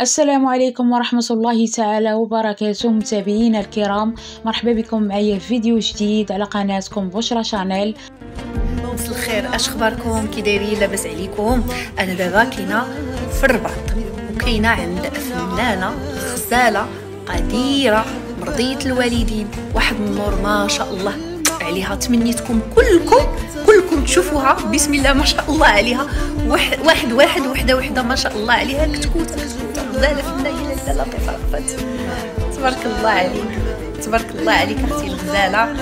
السلام عليكم ورحمة الله تعالى وبركاته متابعينا الكرام. مرحبا بكم معايا في فيديو جديد على قناتكم بشرى شانيل. مساء الخير اش اخباركم؟ كي دايرين لاباس عليكم؟ أنا دابا كاينة في الرباط وكاينة عند فنانة غزالة قديرة مرضية الوالدين واحد النور ما شاء الله عليها تمنيتكم كلكم. كلكم تشوفوها. بسم الله ما شاء الله عليها. واحد واحد واحد وحدة وحدة ما شاء الله عليها. كتكوت كتكوت غزاله فنانه لا لطيفه تبارك الله عليك. تبارك الله عليك أختي الغزالة.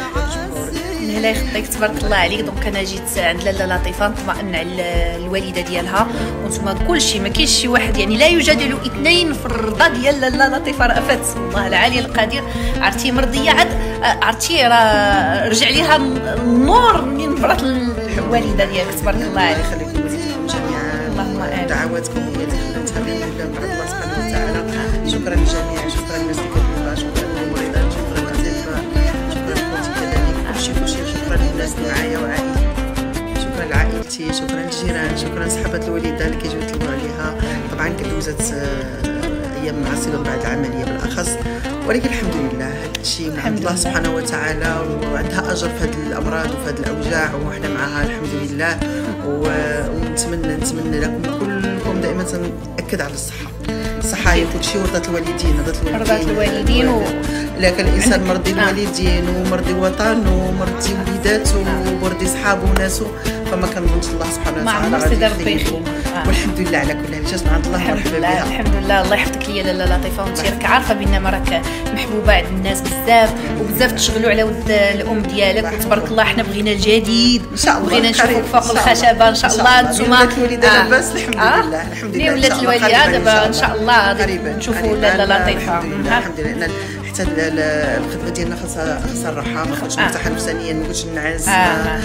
لا يخطيك تبارك الله عليك. دونك أنا جيت عند لاله لطيفه نطمئن على الوالدة ديالها. وأنتم كلشي ما كاينش شي واحد يعني لا يجادل اثنين في الرضا ديال لاله لطيفه رأفت الله العالي القدير. عرفتي مرضية عاد عرفتي راه رجع ليها النور من برات الوالدة ديالك. تبارك الله عليك. خليكم وزيدكم جميعا. اللهم آمين. دعواتكم هي اللي خلاتها باذن الله من الله سبحانه وتعالى. شكرا للجميع شكرا للناس اللي معايا وعائلتي. شكرا لعائلتي شكرا للجيران شكرا لصحبات الوالده اللي كيجيو يطلبوا عليها. طبعا كدوزات آه، أيام معصبة بعد العملية بالأخص. ولكن الحمد لله هذا الشيء من عند الله سبحانه وتعالى وعندها أجر في هذه الأمراض وفي هذه الأوجاع وحنا معها الحمد لله. ونتمنى نتمنى لكم كلكم دائما ناكد على الصحة. كل شيء ورضات الوالدين رضات الوالدين. رضات الوالدين و- لكن الإنسان مرضي نعم. الوالدين ومرضي وطنه ومرضي وليداته ومرضي صحابه وناسه. فما كنظنش الله سبحانه وتعالى عمر غادي سيدي ربي يخليكم. يخليك. آه. والحمد لله على كل حال. جات عند الله مرحبا بها الحمد لله. الله يحفظك ليا لاله لطيفه وانت راك عارفة بأن راك محبوبة عند الناس بزاف وبزاف تشغلوا على ود الأم ديالك. وتبارك الله حنا بغينا الجديد إن شاء الله بغينا نشوفوك. فوق إن شاء الخشبة. إن شاء الله نتوما ولات الوالده لاباس. الحمد لله. الحمد لله. ولات الوالده دابا إن شاء الله نشوفوا. لاله لطيفه الحمد لله. حتى ال- ال- الخدمة ديالنا خاصها خاصها الراحة. ما آه. مرتاحه نفسانيا ما نكونش نعس آه.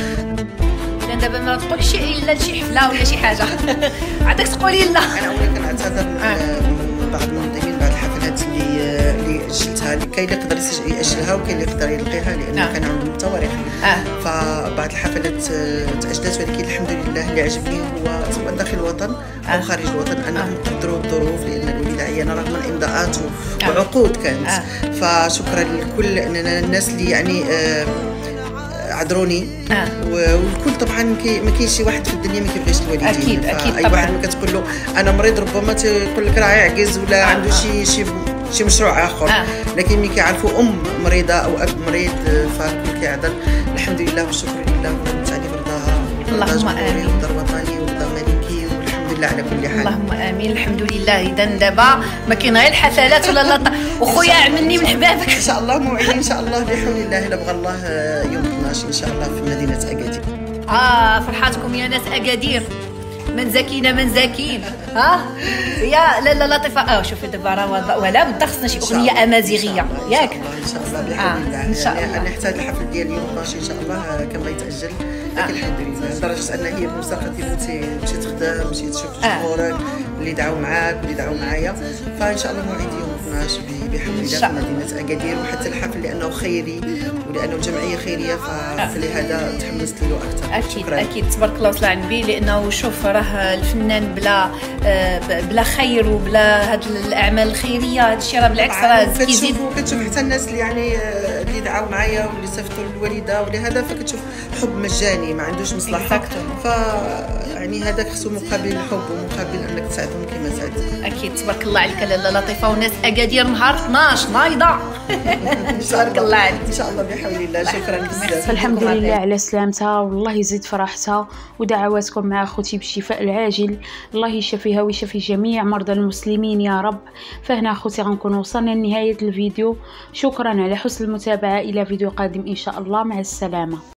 دابا ما تقولش شي إلا لشي حفلة ولا شي حاجة عندك تقولي لا أنا اولا كنعتذر من آه. بعض المنظمين بعض الحفلات اللي اللي اجلتها كاين اللي يقدر يأجلها وكاين اللي يقدر يلقيها لأن آه. كان عندهم تواريخ آه فبعض الحفلات آه، تأجلت ولكن الحمد لله اللي عجبني هو سواء داخل الوطن أو آه. خارج الوطن انهم قدروا الظروف لأن الوالده عيانه رغم الإمضاءات آه. وعقود كانت آه. فشكرا لكل لأن الناس اللي يعني آه، عذروني آه. والكل طبعا كي ما كاينش شي واحد في الدنيا ما كيبغيش الوالدين أكيد أي طبعاً. واحد ما كتقول له أنا مريض ربما تيقول لك راه يعجز ولا آه، عنده آه. شي شي شي مشروع آخر آه. لكن ملي كيعرفوا أم مريضة أو أب مريض فالكل كيعذر الحمد لله والشكر لله ونعمت عليه برضاها اللهم ورضا لله على كل حال. اللهم آمين. الحمد لله. إذا دابا ما كاين غير الحفلات ولا لا وخويا عملني من حبابك. إن شاء الله موعدين إن شاء الله بحول الله إلا بغى الله يوم 12 إن شاء الله في مدينة أكادير. آه فرحاتكم يا ناس أكادير. من زكينا من زكين ها؟ يا لا لا لطيفة. آه شوفي دابا راه ولا بد خصنا شي أغنية. أمازيغية. إن شاء الله، ياك؟ إن شاء الله. بحول آه، الله إن شاء يعني الله. أنا حتى هذا الحفل ديال يوم 12 إن شاء الله آه، كان بغا يتأجل. لكن الحمد لله لدرجة أن هي بنفسها قالت لي بنتي مشيت تخدم مشيت تشوف آه. جمهورك اللي دعاو معاك واللي دعاو معايا. فإن شاء الله موعد يوم 12 ب- بحول إن الله شاء في مدينة أكادير وحتى الحفل لأنه خيري ولأنه جمعيه خيرية ف- فلهذا تحمست له أكثر. أكيد شكرا. أكيد. تبارك الله وصل على النبي لأنه شوف راه الفنان بلا آه، بلا خير وبلا هاد الأعمال الخيرية هذا الشيء راه بالعكس راه كيزيد. كتشوف حتى الناس اللي يعني آه، اللي دعاو معايا واللي صيفطوا للوالده ولهذا فكتشوف حب مجاني ما عندوش مصلحة. ف يعني هذاك خصو مقابل الحب ومقابل أنك تساعدهم كما ساعدت أكيد. تبارك الله عليك لاله لطيفه وناس اكادير نهار 12 نايضة. تبارك الله. عليك. إن شاء الله بحول الله. شكرا بزاف. فالحمد يديكم لله. على سلامتها. والله يزيد فرحتها ودعواتكم مع أخوتي بالشفاء العاجل. الله يشفيها ويشفي جميع مرضى المسلمين يا رب. فهنا أخوتي غنكون وصلنا لنهاية الفيديو. شكرا على حسن المتابعة. إلى فيديو قادم إن شاء الله. مع السلامة.